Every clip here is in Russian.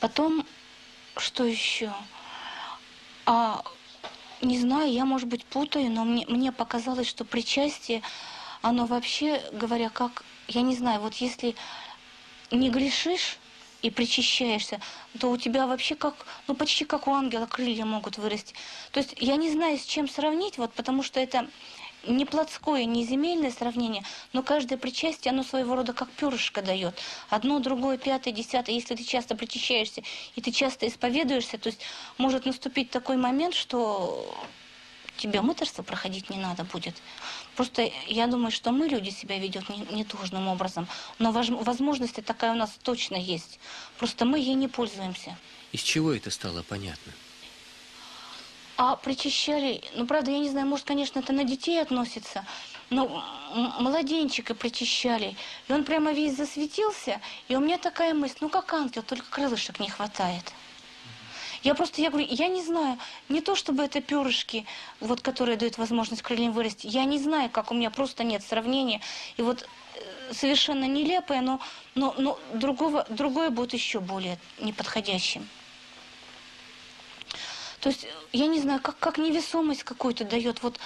Потом, что еще? А, не знаю, я, может быть, путаю, но мне, мне показалось, что причастие, оно вообще, говоря, как, я не знаю, вот если не грешишь, и причащаешься, то у тебя вообще как, ну почти как у ангела крылья могут вырасти. То есть я не знаю, с чем сравнить, вот потому что это не плотское, не земельное сравнение, но каждое причастие, оно своего рода как перышко дает. Одно, другое, пятое, десятое. Если ты часто причащаешься и ты часто исповедуешься, то есть может наступить такой момент, что тебе мыторство проходить не надо будет. Просто я думаю, что мы, люди, себя ведет не, не должным образом. Но возможность такая у нас точно есть. Просто мы ей не пользуемся. Из чего это стало понятно? А причащали, ну, правда, я не знаю, может, конечно, это на детей относится, но младенчика причащали. И он прямо весь засветился, и у меня такая мысль, ну, как ангел, только крылышек не хватает. Я просто, я говорю, я не знаю, не то чтобы это перышки, вот, которые дают возможность крыльям вырасти, я не знаю, как у меня просто нет сравнения. И вот э, совершенно нелепое, но, но, но другого, другое будет еще более неподходящим. То есть, я не знаю, как, как невесомость какую-то дает. Вот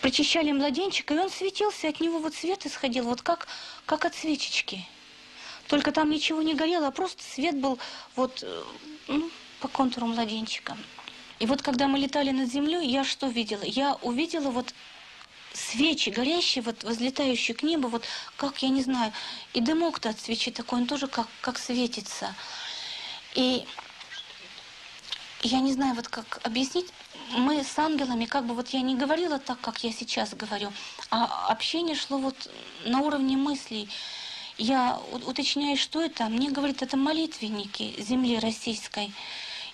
причащали младенчика, и он светился, от него вот свет исходил, вот как, как от свечечки. Только там ничего не горело, а просто свет был вот э, ну, по контуру младенчика. И вот когда мы летали над землей, я что видела? Я увидела вот свечи горящие, вот возлетающие к небу, вот как, я не знаю, и дымок-то от свечи такой, он тоже как, как светится. И я не знаю, вот как объяснить, мы с ангелами, как бы вот я не говорила так, как я сейчас говорю, а общение шло вот на уровне мыслей. Я уточняю, что это. Мне говорят, это молитвенники земли российской.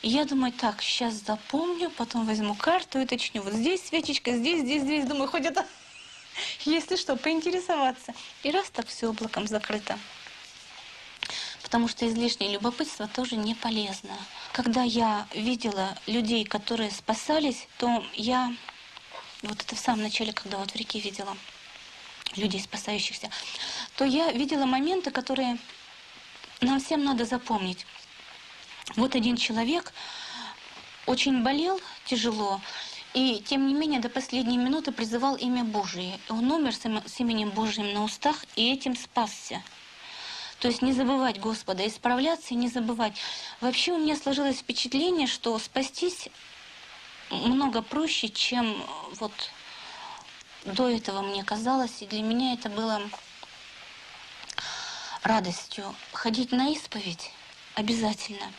И я думаю, так, сейчас запомню, потом возьму карту и уточню. Вот здесь свечечка, здесь, здесь, здесь. Думаю, хоть это, если что, поинтересоваться. И раз так все облаком закрыто. Потому что излишнее любопытство тоже не полезно. Когда я видела людей, которые спасались, то я, вот это в самом начале, когда вот в реке видела, людей, спасающихся, то я видела моменты, которые нам всем надо запомнить. Вот один человек очень болел тяжело, и тем не менее до последней минуты призывал имя Божие. Он умер с именем Божьим на устах и этим спасся. То есть не забывать Господа, исправляться и не забывать. Вообще у меня сложилось впечатление, что спастись много проще, чем вот до этого мне казалось, и для меня это было радостью. Ходить на исповедь обязательно.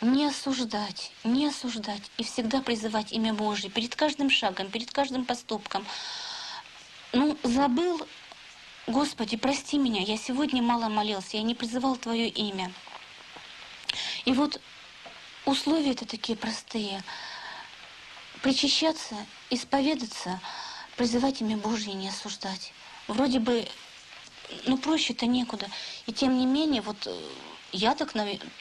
Не осуждать, не осуждать и всегда призывать имя Божье перед каждым шагом, перед каждым поступком. Ну, забыл, Господи, прости меня, я сегодня мало молился, я не призывал Твое имя. И вот условия-то такие простые. Причащаться, исповедаться – призывать имя Божье не осуждать. Вроде бы, ну проще-то некуда. И тем не менее, вот э, я так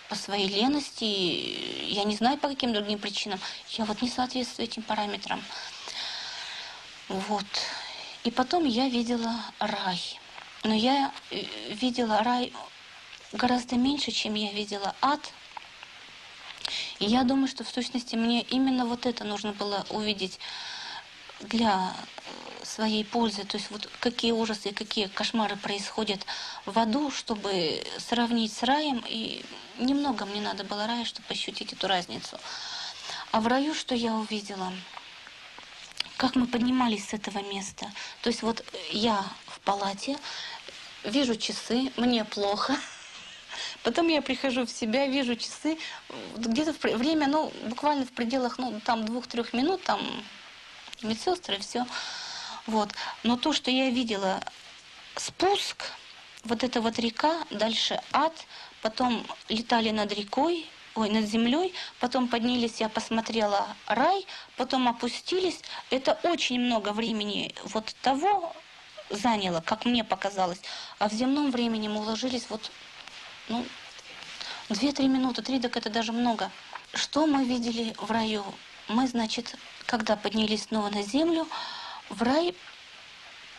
по своей лености, я не знаю по каким другим причинам, я вот не соответствую этим параметрам. Вот. И потом я видела рай. Но я э, видела рай гораздо меньше, чем я видела ад. И я думаю, что в сущности мне именно вот это нужно было увидеть для э, своей пользы, то есть вот какие ужасы и какие кошмары происходят в аду, чтобы сравнить с раем, и немного мне надо было рая, чтобы ощутить эту разницу. А в раю что я увидела? Как мы поднимались с этого места. То есть вот я в палате, вижу часы, мне плохо, Потом я прихожу в себя, вижу часы, где-то время, ну, буквально в пределах, ну, там, двух-трех минут, там, медсестры, все. Вот. Но то, что я видела, спуск, вот эта вот река, дальше ад, потом летали над рекой, ой, над землей, потом поднялись, я посмотрела рай, потом опустились. Это очень много времени вот того заняло, как мне показалось. А в земном времени мы уложились вот, ну, две-три минуты, три, так это даже много. Что мы видели в раю? Мы, значит, когда поднялись снова на землю, в рай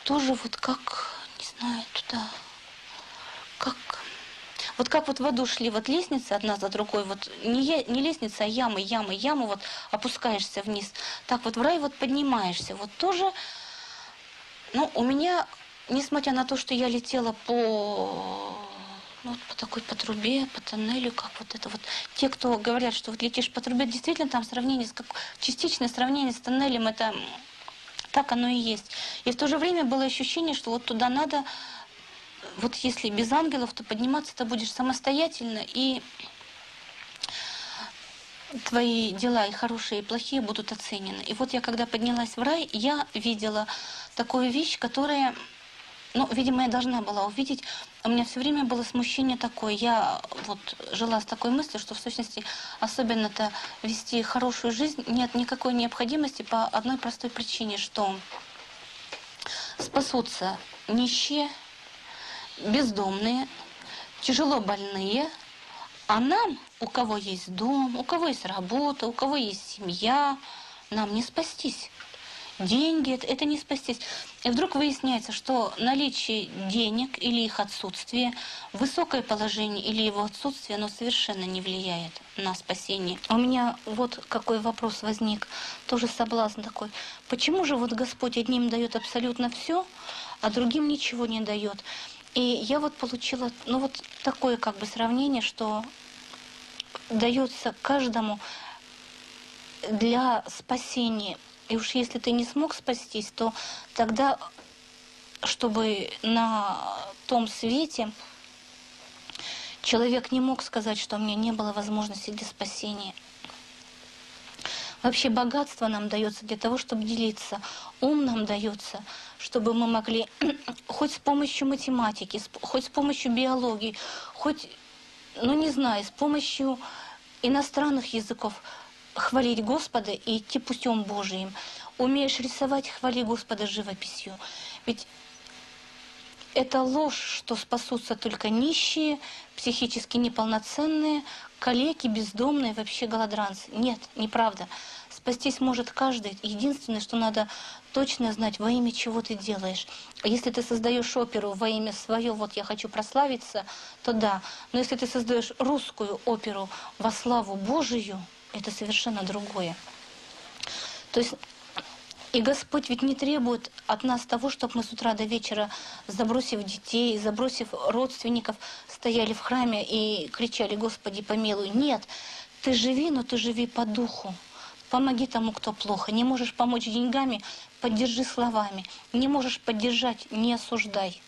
тоже вот как, не знаю, туда, как... Вот как вот в аду шли вот лестницы одна за другой, вот не, не лестница, а ямы, ямы, ямы, вот опускаешься вниз. Так вот в рай вот поднимаешься. Вот тоже, ну, у меня, несмотря на то, что я летела по ну, вот по такой по трубе, по тоннелю, как вот это вот. Те, кто говорят, что вот летишь по трубе, действительно там сравнение, с как, частичное сравнение с тоннелем, это так оно и есть. И в то же время было ощущение, что вот туда надо, вот если без ангелов, то подниматься ты будешь самостоятельно, и твои дела и хорошие, и плохие будут оценены. И вот я, когда поднялась в рай, я видела такую вещь, которая, ну, видимо, я должна была увидеть. У меня все время было смущение такое. Я вот жила с такой мыслью, что в сущности особенно-то вести хорошую жизнь нет никакой необходимости по одной простой причине, что спасутся нищие, бездомные, тяжело больные, а нам, у кого есть дом, у кого есть работа, у кого есть семья, нам не спастись. Деньги это, не спастись. И вдруг выясняется, что наличие денег или их отсутствие, высокое положение или его отсутствие, оно совершенно не влияет на спасение. У меня вот какой вопрос возник, тоже соблазн такой. Почему же вот Господь одним дает абсолютно все, а другим ничего не дает? И я вот получила, ну вот такое как бы сравнение, что дается каждому для спасения. И уж если ты не смог спастись, то тогда, чтобы на том свете человек не мог сказать, что у меня не было возможности для спасения. Вообще богатство нам дается для того, чтобы делиться. Ум нам дается, чтобы мы могли хоть с помощью математики, хоть с помощью биологии, хоть, ну не знаю, с помощью иностранных языков хвалить Господа и идти путем Божиим. Умеешь рисовать, хвали Господа живописью. Ведь это ложь, что спасутся только нищие, психически неполноценные, калеки, бездомные, вообще голодранцы. Нет, неправда. Спастись может каждый. Единственное, что надо точно знать, во имя чего ты делаешь. Если ты создаешь оперу во имя свое, вот я хочу прославиться, то да. Но если ты создаешь русскую оперу во славу Божию, это совершенно другое. То есть и Господь ведь не требует от нас того, чтобы мы с утра до вечера, забросив детей, забросив родственников, стояли в храме и кричали, Господи, помилуй. Нет, ты живи, но ты живи по духу. Помоги тому, кто плохо. Не можешь помочь деньгами, поддержи словами. Не можешь поддержать, не осуждай.